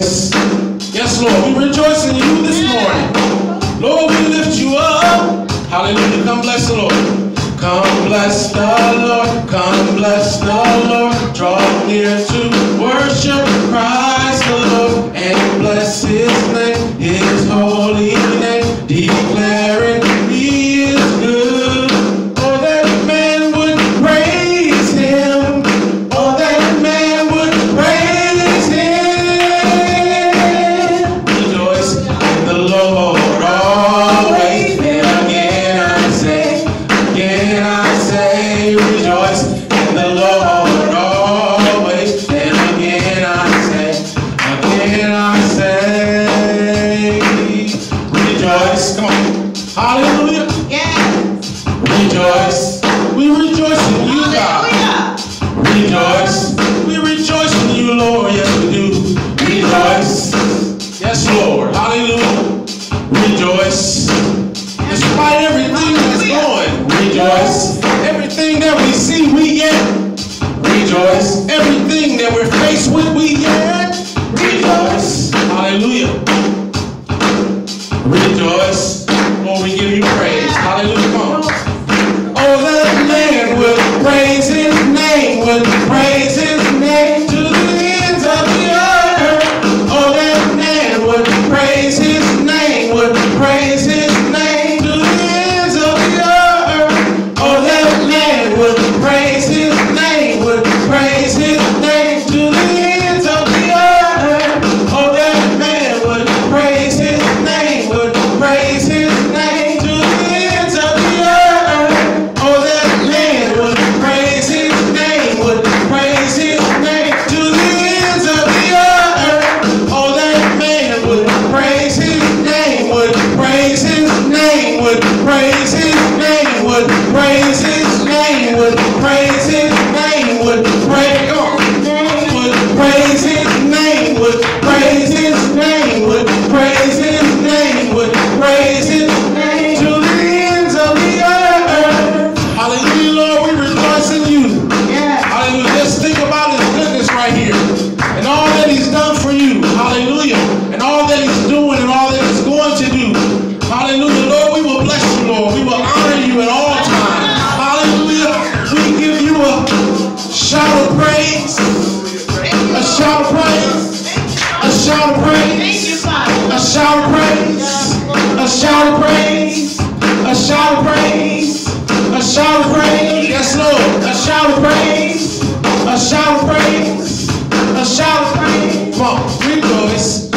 Yes, Lord, we rejoice in you this morning. Lord, we lift you up. Hallelujah. Come bless the Lord. Come bless the Lord. Come bless the Lord. Draw near to worship Christ the Lord and bless his name, his holy name. Shout of praise. A shout of praise. A shout of praise. A shout of praise. A shout of praise. A shout of praise. A shout of praise. Yes, Lord. A shout of praise. A shout of praise. A shout of praise. Come on, rejoice.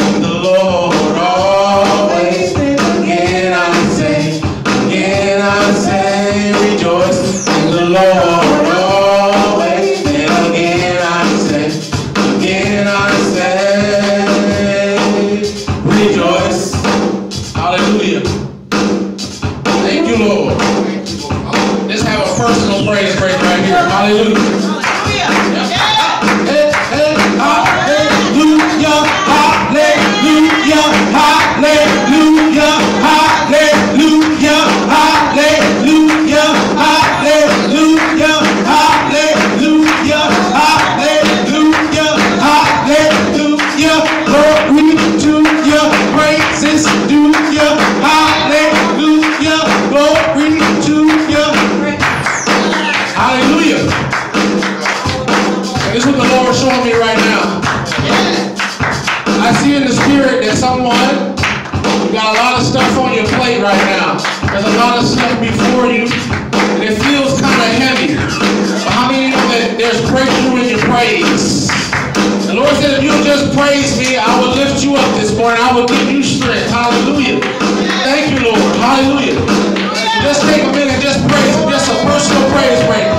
I see in the spirit that someone, you got a lot of stuff on your plate right now. There's a lot of stuff before you, and it feels kind of heavy. But how many know that there's breakthrough in your praise? The Lord said, if you'll just praise me, I will lift you up this morning. I will give you strength. Hallelujah. Thank you, Lord. Hallelujah. Just take a minute, just praise Just a personal praise break.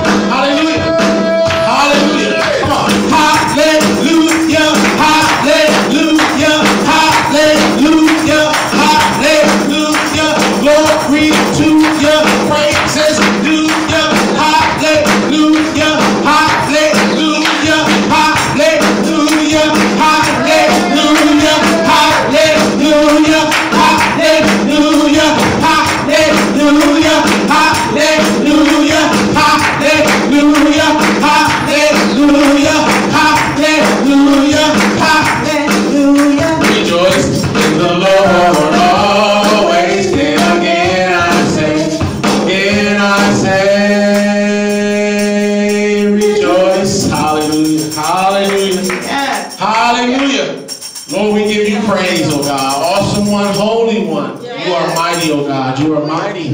mighty, O oh God. You are mighty.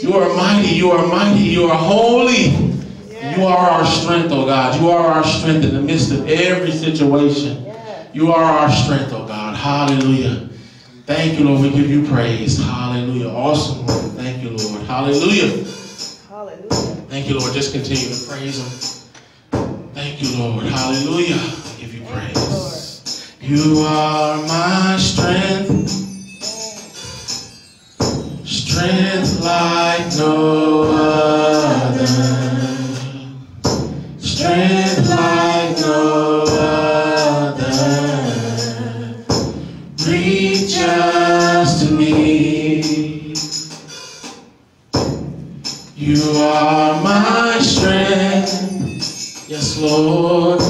You are mighty. You are mighty. You are holy. You are our strength, O oh God. You are our strength in the midst of every situation. You are our strength, O oh God. Hallelujah. Thank you, Lord. We give you praise. Hallelujah. Awesome, Lord. Thank you, Lord. Hallelujah. Hallelujah. Thank you, Lord. Just continue to praise Him. Thank you, Lord. Hallelujah. I give you praise. You are my strength strength like no other. Strength like no other. Reaches to me. You are my strength. Yes, Lord.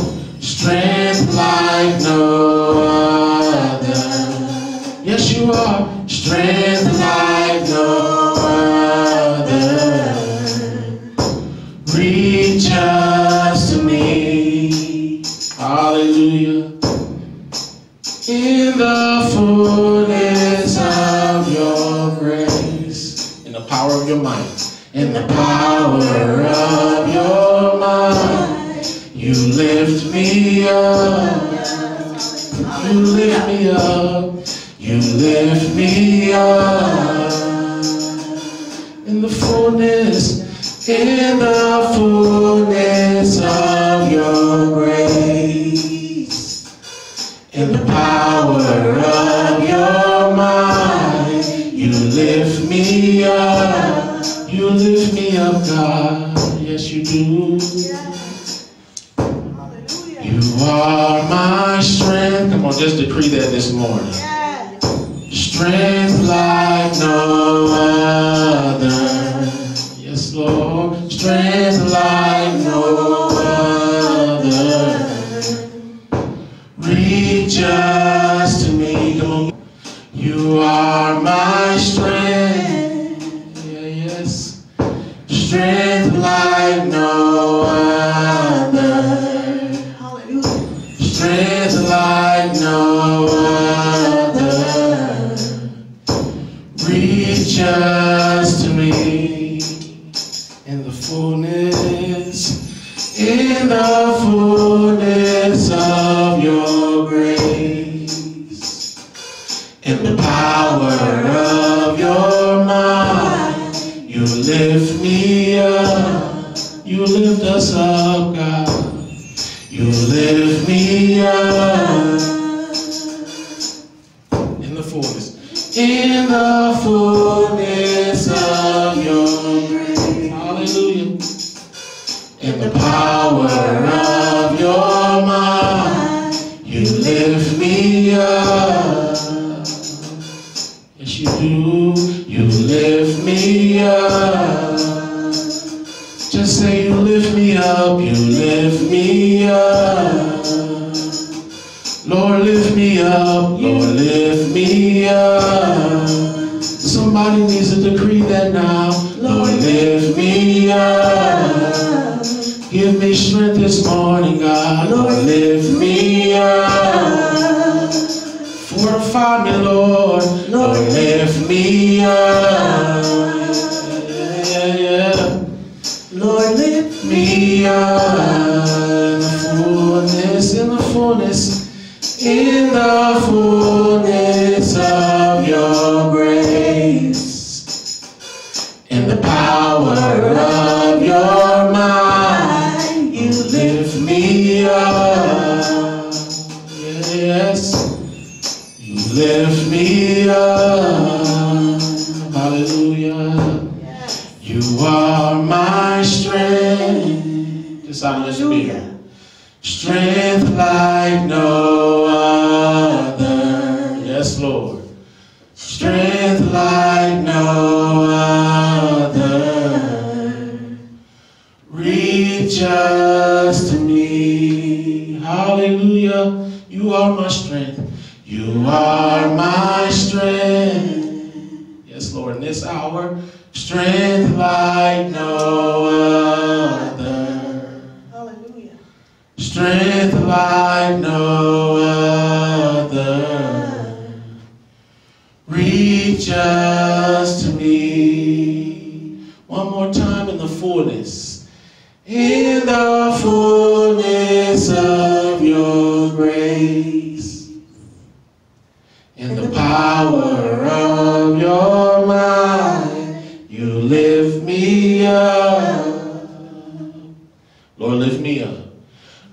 Lift me up.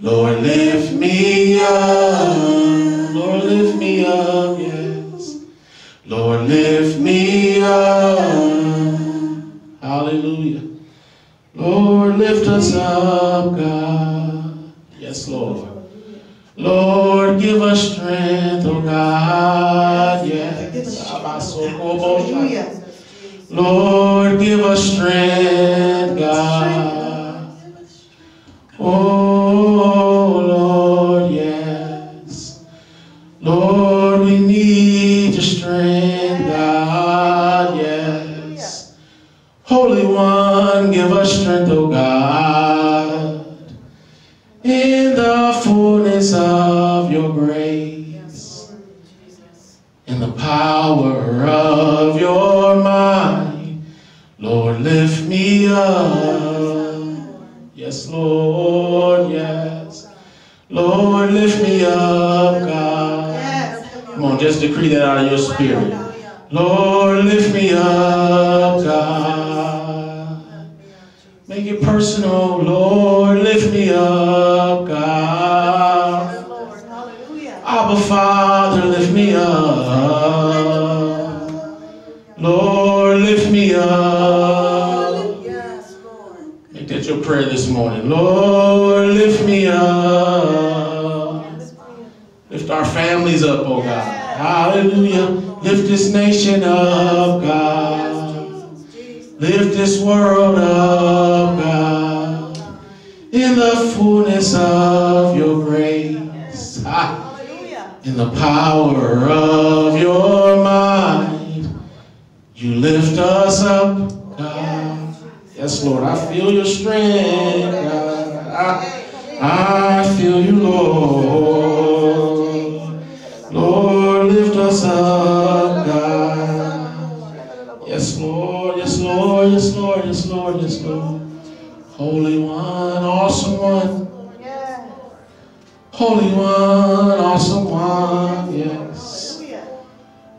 Lord, lift me up. Lord, lift me up, yes. Lord, lift me up. Hallelujah. Lord, lift us up, God. Yes, Lord. Lord, give us strength, oh God. Yes. Hallelujah. Lord, give us strength, Yes, Lord, yes. Lord, lift me up, God. Come on, just decree that out of your spirit. Lord, lift me up, God. Make it personal, Lord, lift me up, God. Abba, Father, lift me up. Lord, lift me up. Prayer this morning. Lord, lift me up. Lift our families up, oh God. Hallelujah. Lift this nation up, God. Lift this world up, God. In the fullness of your grace. In the power of your mind. You lift us up. Yes, Lord, I feel your strength. I, I feel you, Lord. Lord, lift us up, God. Yes, Lord, yes, Lord, yes, Lord, yes, Lord, yes, Lord. Holy One, awesome One. Holy One, awesome One, yes.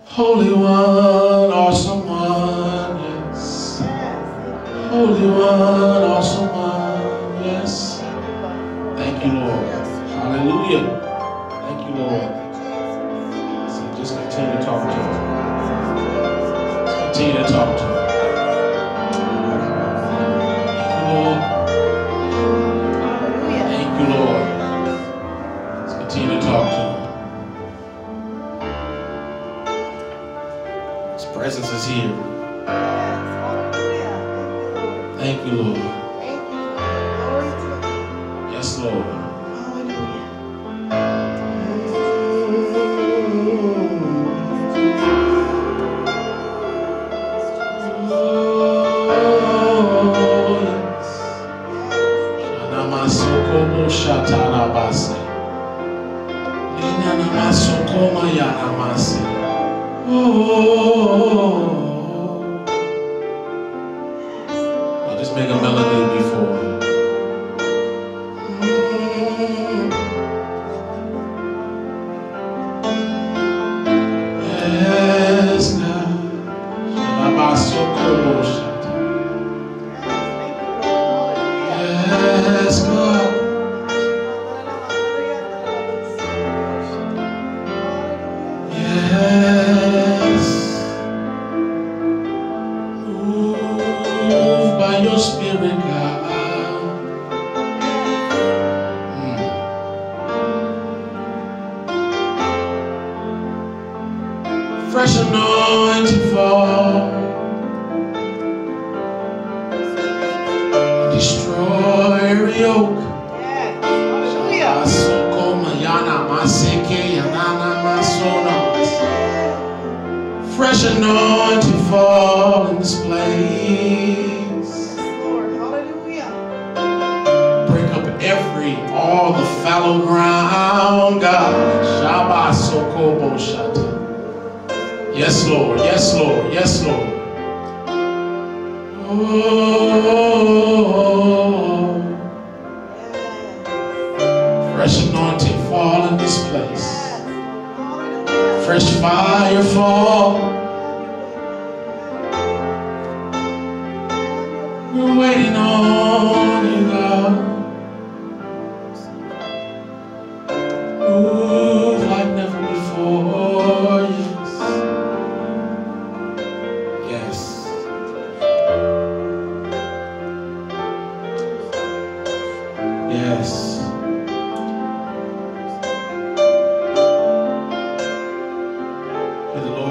Holy One, awesome Holy One, awesome One, yes. Thank you, Lord. Hallelujah. Thank you, Lord. So just continue to talk to him. Continue to talk to him. Fresh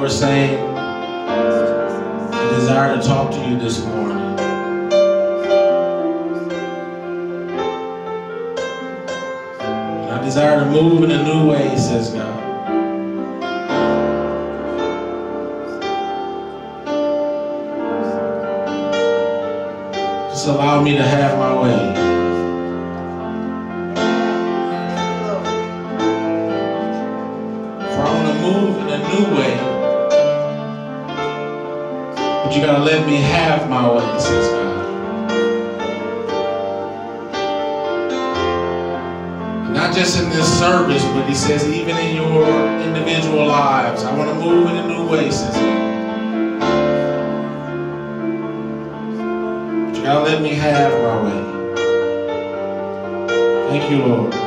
we're saying, I desire to talk to you this morning. I desire to move in a new way, says God. Just allow me to have my way. Let me have my way, says God. Not just in this service, but he says even in your individual lives. I want to move in a new way, says God. But you gotta let me have my way. Thank you, Lord.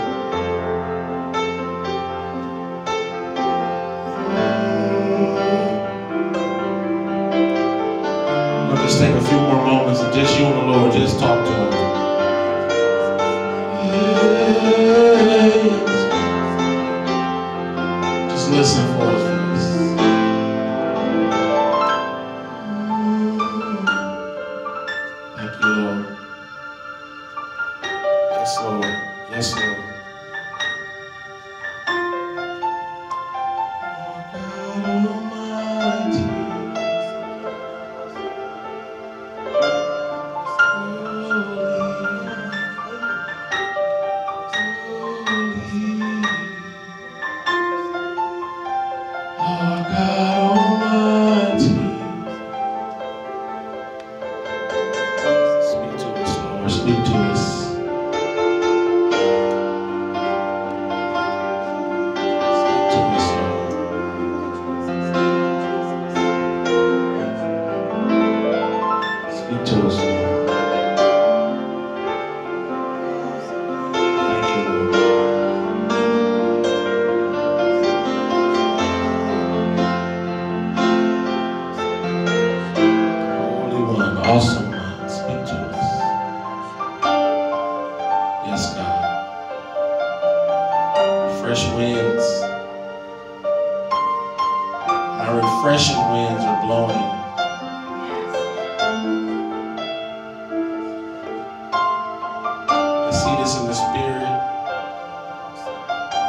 see this in the spirit.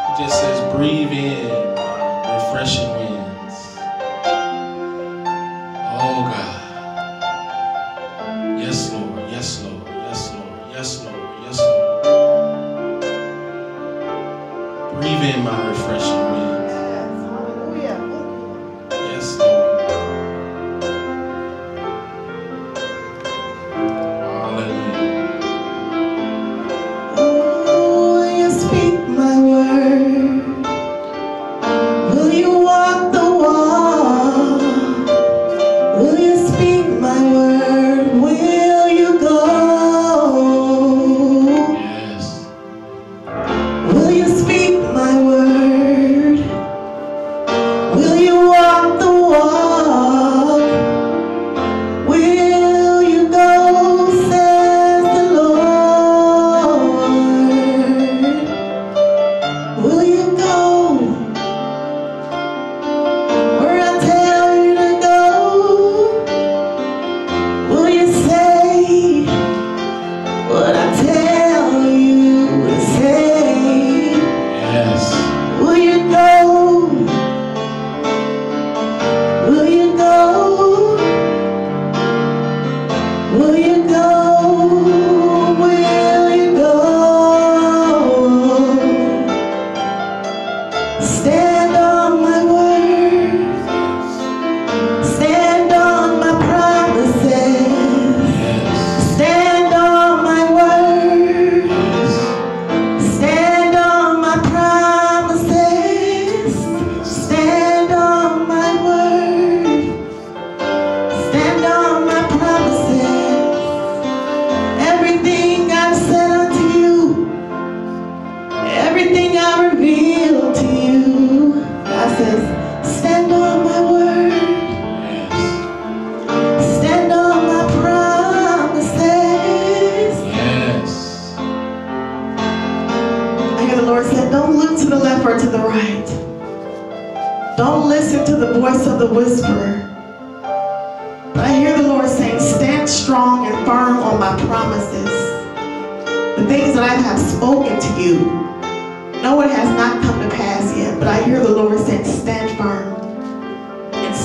It just says, breathe in refreshing wind.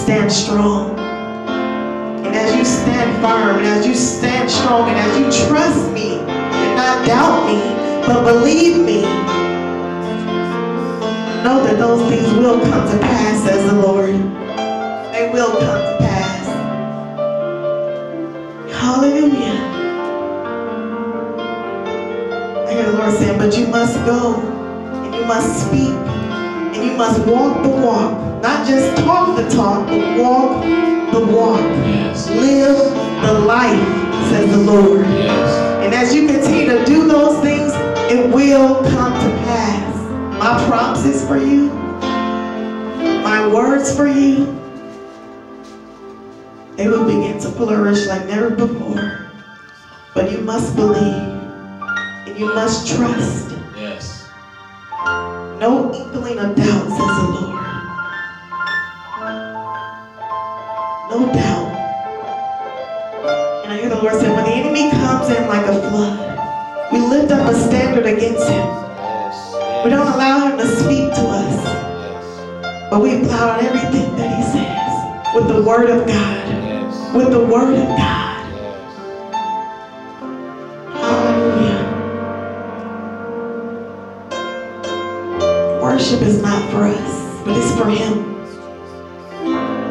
Stand strong. And as you stand firm, and as you stand strong, and as you trust me, and not doubt me, but believe me, know that those things will come to pass, says the Lord. They will come to pass. Hallelujah. I hear the Lord saying, but you must go, and you must speak, you must walk the walk. Not just talk the talk, but walk the walk. Yes. Live the life, says the Lord. Yes. And as you continue to do those things, it will come to pass. My promises for you, my words for you, they will begin to flourish like never before. But you must believe and you must trust. No inkling of doubt, says the Lord. No doubt. And I hear the Lord say, when the enemy comes in like a flood, we lift up a standard against him. We don't allow him to speak to us, but we allow out everything that he says with the word of God. With the word of God. Worship is not for us, but it's for him.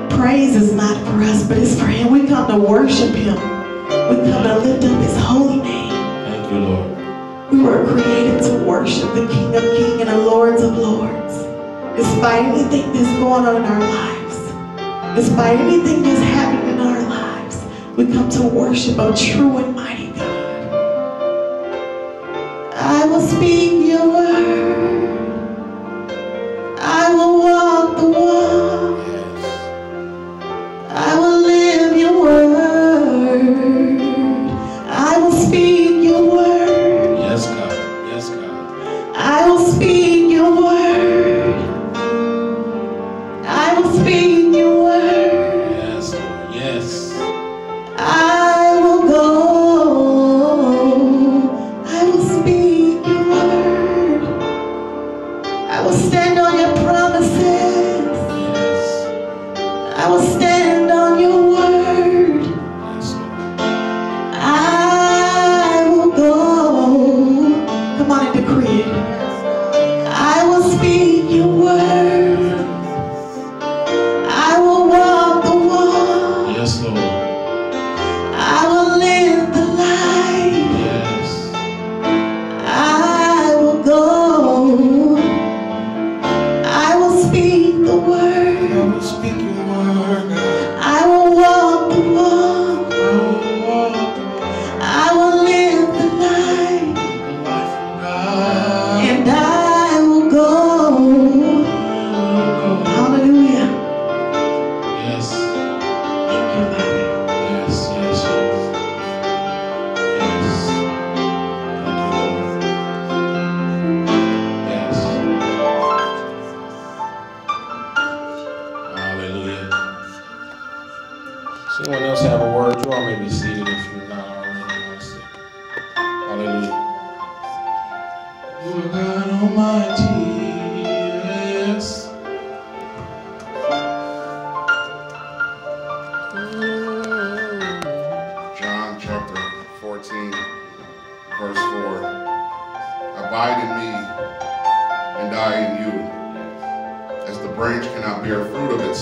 Praise is not for us, but it's for him. We come to worship him. We come to lift up his holy name. Thank you, Lord. We were created to worship the King of Kings and the Lords of Lords. Despite anything that's going on in our lives, despite anything that's happening in our lives, we come to worship a true and mighty God. I will speak your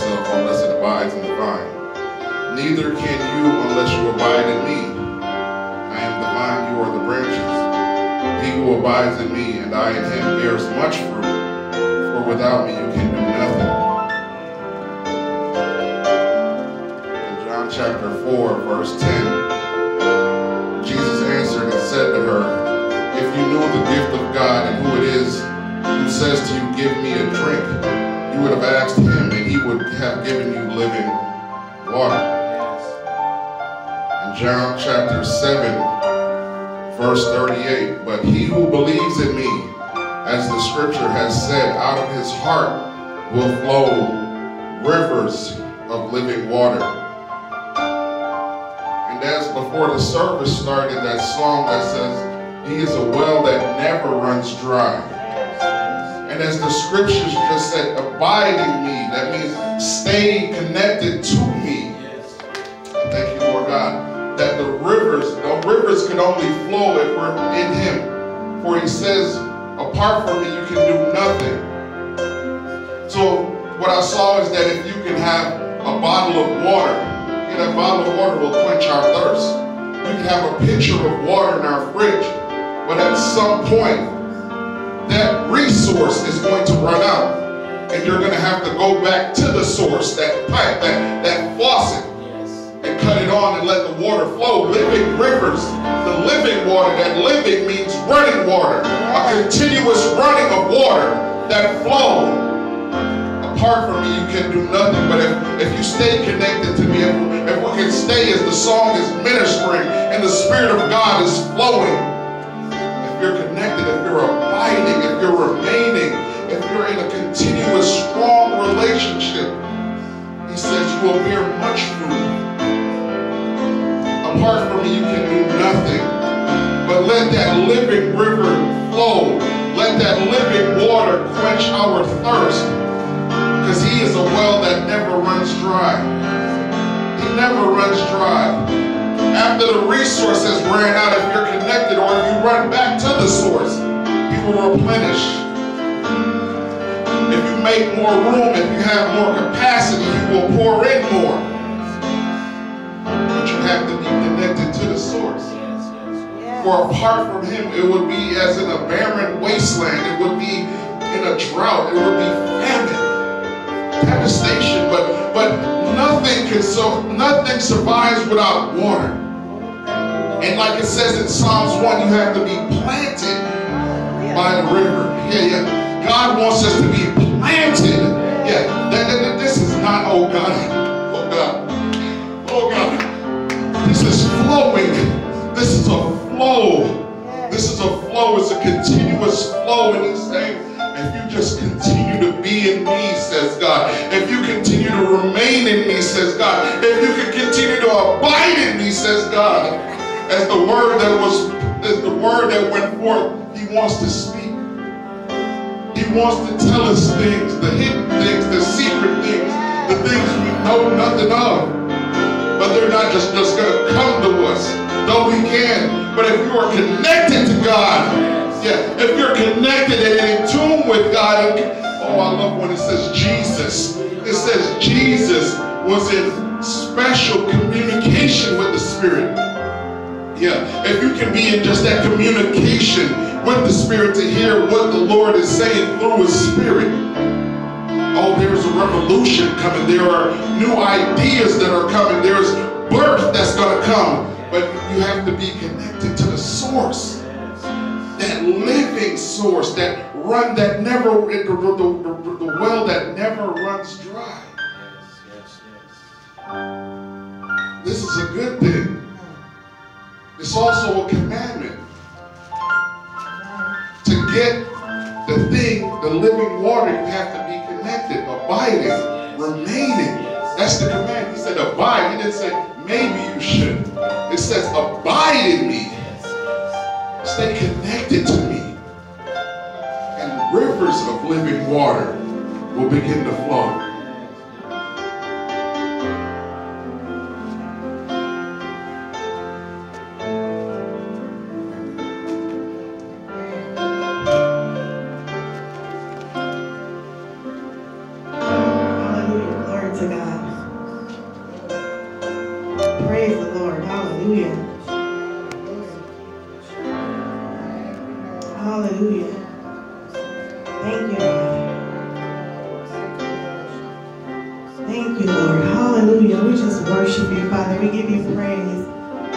unless it abides in the vine, neither can you unless you abide in me. I am the vine, you are the branches. He who abides in me, and I in him, bears much fruit, for without me you can do nothing. In John chapter 4, verse 10, Jesus answered and said to her, If you knew the gift of God and who it is who says to you, Give me a drink, you would have asked him, and he would have given you living water. In John chapter 7, verse 38, but he who believes in me, as the scripture has said, out of his heart will flow rivers of living water. And as before the service started, that song that says, He is a well that never runs dry. And as the scriptures just said, abide in me, that means stay connected to me. Thank you, Lord God. That the rivers, the rivers can only flow if we're in Him. For He says, apart from me, you can do nothing. So what I saw is that if you can have a bottle of water, and that bottle of water will quench our thirst. We can have a pitcher of water in our fridge, but at some point, that resource is going to run out. And you're going to have to go back to the source, that pipe, that, that faucet, and cut it on and let the water flow. Living rivers, the living water, that living means running water, a continuous running of water that flow apart from me, you can do nothing. But if, if you stay connected to me, if, if we can stay as the song is ministering and the Spirit of God is flowing, if you're connected, if you're abiding, if you're remaining, if you're in a continuous, strong relationship, he says you will bear much fruit. Apart from me, you can do nothing. But let that living river flow. Let that living water quench our thirst because he is a well that never runs dry. He never runs dry. After the resource has ran out, if you're connected or if you run back to the source, will replenish. If you make more room, if you have more capacity, you will pour in more. But you have to be connected to the source. For apart from him, it would be as in a barren wasteland. It would be in a drought. It would be famine devastation, but but nothing can so nothing survives without water. And like it says in Psalms 1, you have to be planted by the river. Yeah, yeah. God wants us to be planted. Yeah, that, that, this is not, oh God, oh God, oh God. This is flowing. This is a flow. This is a flow. It's a continuous flow. And he's saying, if you just continue to be in me, says God, if you continue to remain in me, says God, if you can continue to abide in me, says God, as the word that was, as the word that went forth, wants to speak. He wants to tell us things, the hidden things, the secret things, the things we know nothing of. But they're not just, just going to come to us, though we can. But if you are connected to God, yeah, if you're connected and in tune with God, oh, I love when it says Jesus. It says Jesus was in special communication with the Spirit. Yeah, if you can be in just that communication with the Spirit to hear what the Lord is saying through His Spirit. Oh, there's a revolution coming. There are new ideas that are coming. There's birth that's going to come. But you have to be connected to the source. That living source, that run that never, the, the, the, the well that never runs dry. This is a good thing. It's also a commandment. Get the thing, the living water, you have to be connected, abiding, remaining. That's the command. He said abide. He didn't say maybe you should. It says abide in me. Stay connected to me. And rivers of living water will begin to flow.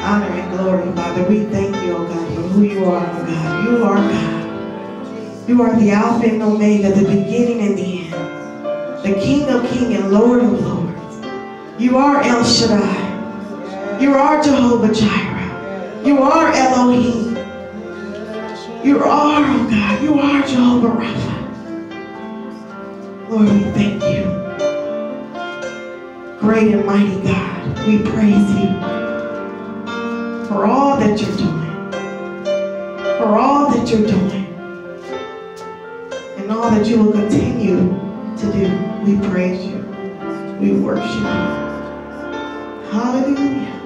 Honor, and glory, Father. We thank you, oh God, for who you are, oh God. You are God. You are the Alpha and Omega, the beginning and the end. the King of Kings and Lord of Lords. You are El Shaddai. You are Jehovah Jireh. You are Elohim. You are, oh God, you are Jehovah Rapha. Lord, we thank you. Great and mighty God, we praise you for all that you're doing, for all that you're doing, and all that you will continue to do. We praise you. We worship you. Hallelujah.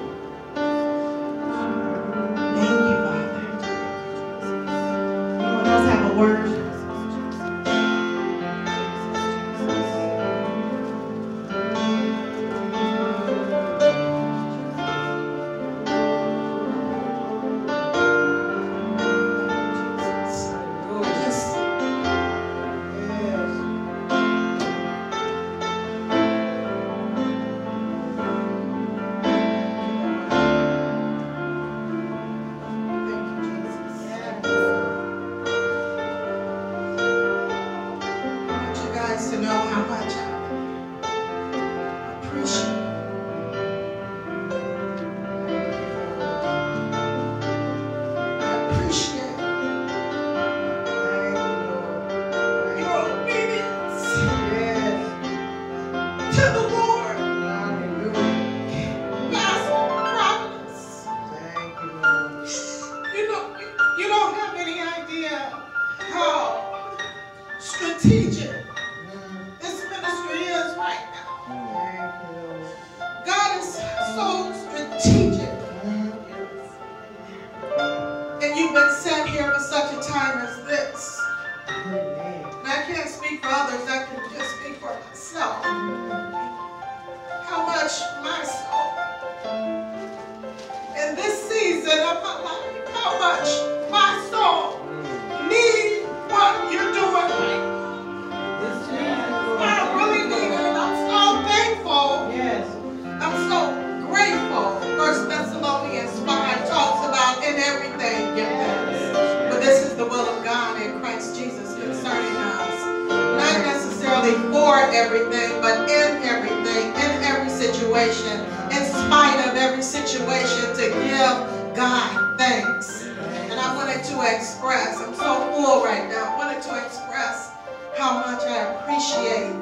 Everything, but in everything, in every situation, in spite of every situation, to give God thanks. And I wanted to express, I'm so full right now, I wanted to express how much I appreciate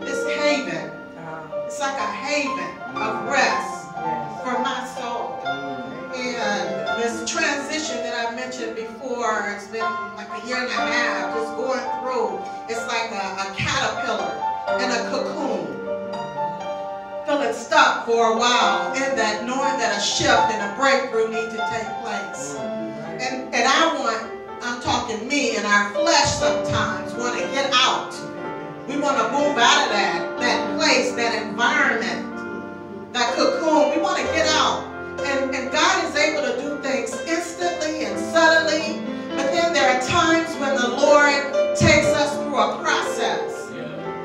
this haven. It's like a haven of rest for my soul. And this transition that I mentioned before, it's been like a year and a half, just going through. It's like a, a caterpillar in a cocoon. Feeling stuck for a while in that, knowing that a shift and a breakthrough need to take place. Mm-hmm. And, and I want, I'm talking me and our flesh sometimes want to get out. We want to move out of that, that place, that environment, that cocoon. We want to get out. And, and God is able to do things instantly and suddenly. But then there are times when the Lord takes us through a process.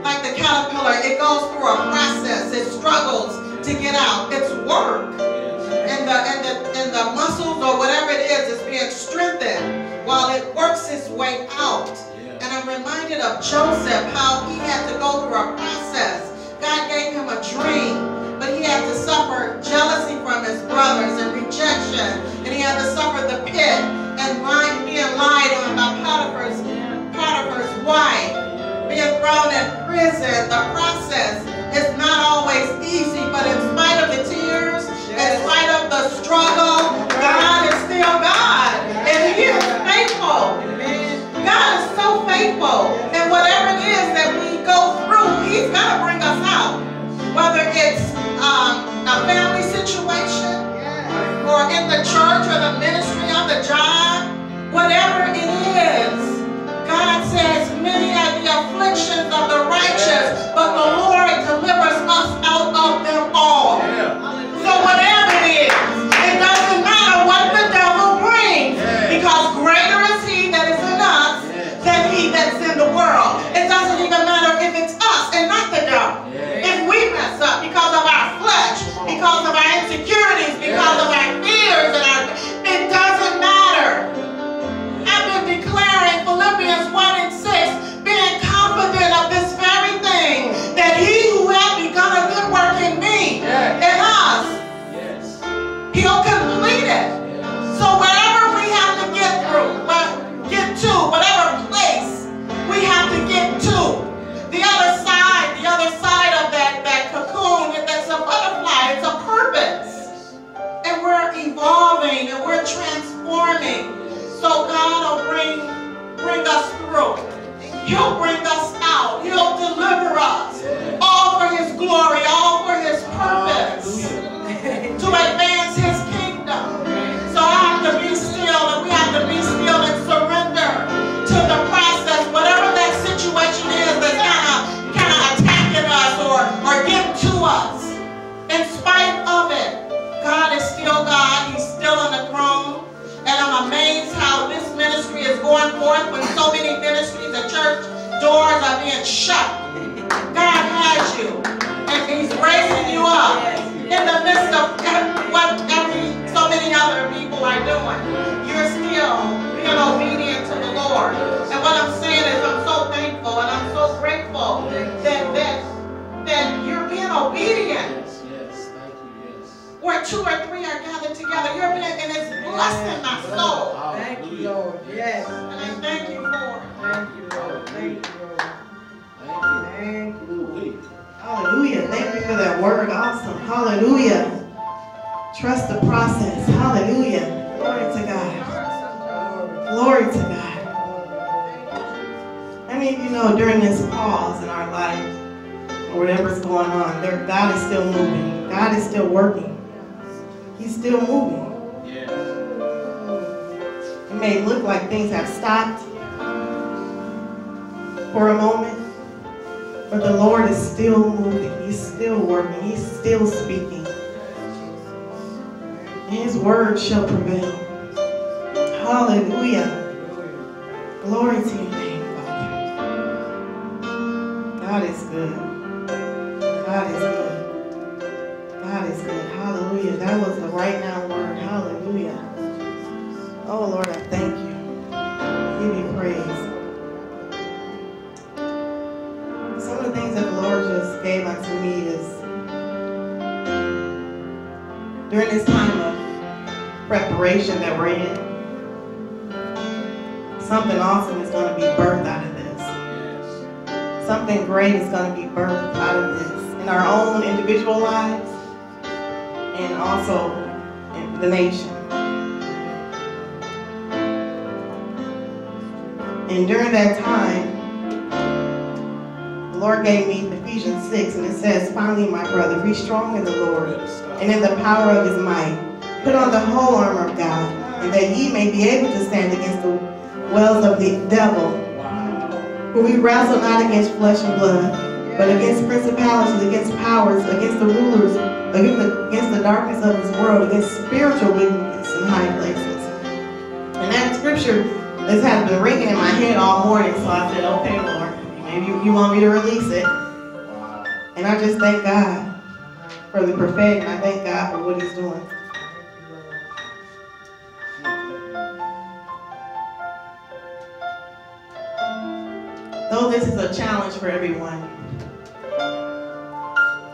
Like the caterpillar, it goes through a process. It struggles to get out. It's work. And the, and the, and the muscles or whatever it is is being strengthened while it works its way out. And I'm reminded of Joseph, how he had to go through a process. God gave him a dream, but he had to suffer jealousy from his you for that word. Awesome. Hallelujah. Trust the process. Hallelujah. Glory to God. Glory to God. I mean, you know during this pause in our life, or whatever's going on, there, God is still moving. God is still working. He's still moving. It may look like things have stopped for a moment, but the Lord is still moving. He's still working. He's still speaking. His word shall prevail. Hallelujah. Glory to your name, Father. God is good. God is good. God is good. Hallelujah. That was the right now word. Hallelujah. Oh Lord, I thank you. Give you praise. Of preparation that we're in, something awesome is going to be birthed out of this. Something great is going to be birthed out of this in our own individual lives and also in the nation. And during that time, the Lord gave me Ephesians 6, and it says, Finally, my brother, be strong in the Lord and in the power of his might. Put on the whole armor of God, and that ye may be able to stand against the wells of the devil. For we wrestle not against flesh and blood, but against principalities, against powers, against the rulers, against the, against the darkness of this world, against spiritual wickedness in high places. And that scripture this has been ringing in my head all morning, so I said, okay, Lord, maybe you, you want me to release it. And I just thank God for the prophetic, and I thank God for what he's doing. Though this is a challenge for everyone,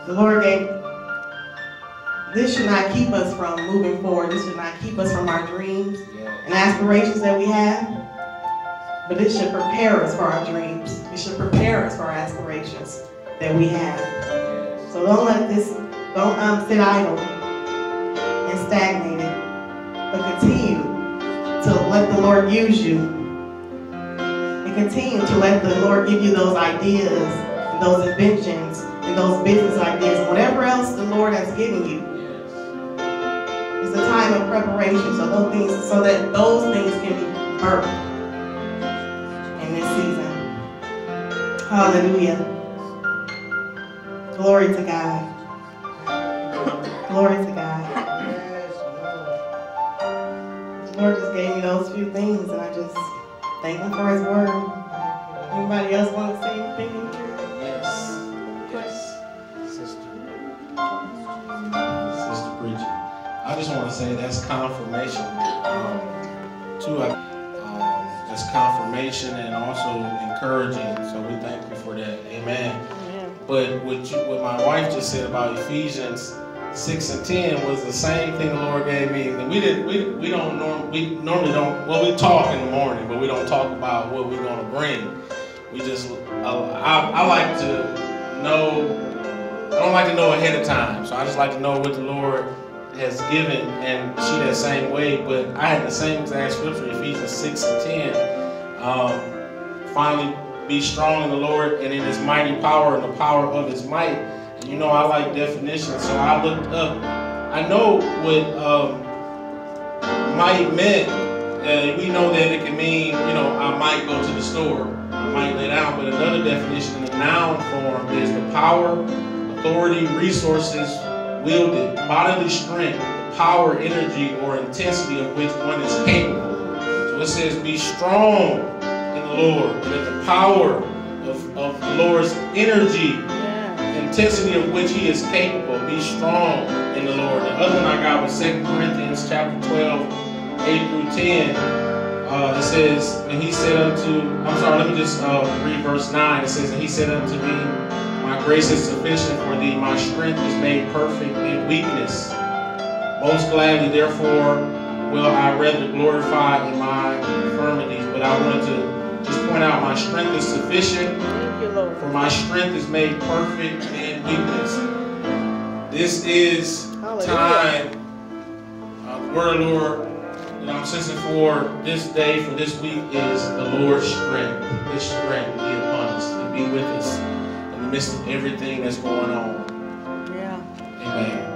the Lord gave, this should not keep us from moving forward. This should not keep us from our dreams and aspirations that we have. But this should prepare us for our dreams. It should prepare us for our aspirations that we have. So don't let this, don't um, sit idle and stagnated, but continue to let the Lord use you. And continue to let the Lord give you those ideas, and those inventions, and those business ideas, whatever else the Lord has given you. It's a time of preparation, so those things, so that those things can be birthed in this season. Hallelujah. Glory to God. Glory to God. The Lord just gave me those few things, and I just thank Him for His word. Anybody else want to say anything? Yes. Yes. Sister. Sister Preacher. I just want to say that's confirmation. Um, too, I- um, that's confirmation and also encouraging. So we thank you for that. Amen. Amen. But what you, what my wife just said about Ephesians six and ten was the same thing the Lord gave me. And we didn't, we, we don't norm, we normally don't. Well, we talk in the morning, but we don't talk about what we're gonna bring. We just, I, I, I like to know. I don't like to know ahead of time, so I just like to know what the Lord has given and she that same way. But I had the same exact scripture, Ephesians six and ten. Um, finally, be strong in the Lord and in His mighty power and the power of His might. You know, I like definitions, so I looked up. I know what um, might meant. Uh, we know that it can mean, you know, I might go to the store, I might lay down. But another definition in the noun form is the power, authority, resources wielded, bodily strength, the power, energy, or intensity of which one is capable. So it says, be strong in the Lord, and in the power of, of the Lord's energy. Intensity of which he is capable. Be strong in the Lord. The other one I got was 2 Corinthians chapter 12, 8 through 10. Uh, it says, and he said unto, I'm sorry, let me just uh, read verse 9. It says, and he said unto me, My grace is sufficient for thee, my strength is made perfect in weakness. Most gladly, therefore, will I rather glorify in my infirmities. But I wanted to just point out my strength is sufficient, Thank you, Lord. for my strength is made perfect in weakness. This is Hallelujah. time, uh, the word the Lord that I'm sensing for this day, for this week, is the Lord's strength. His strength be upon us and be with us in the midst of everything that's going on. Yeah. Amen.